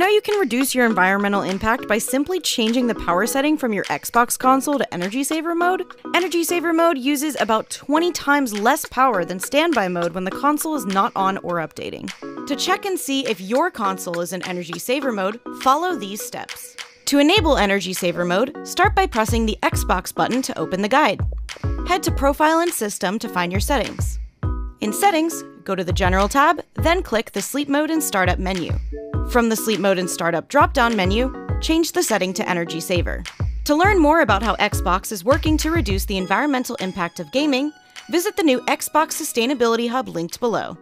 Know you can reduce your environmental impact by simply changing the power setting from your Xbox console to Energy Saver mode? Energy Saver mode uses about 20 times less power than standby mode when the console is not on or updating. To check and see if your console is in Energy Saver mode, follow these steps. To enable Energy Saver mode, start by pressing the Xbox button to open the guide. Head to Profile and System to find your settings. In Settings, go to the General tab, then click the Sleep Mode and Startup menu. From the Sleep Mode and Startup drop down menu, change the setting to Energy Saver. To learn more about how Xbox is working to reduce the environmental impact of gaming, visit the new Xbox Sustainability Hub linked below.